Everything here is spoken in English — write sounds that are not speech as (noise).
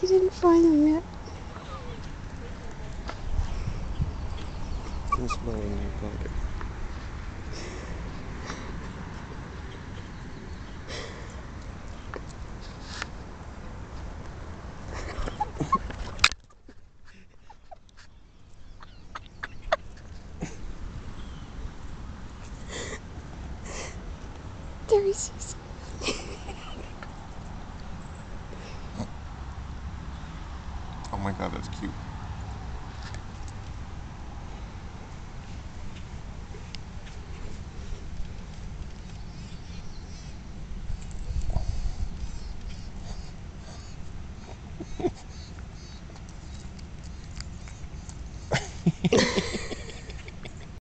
You didn't find them yet. can smell in your pocket. There he is. my god, that's cute. (laughs)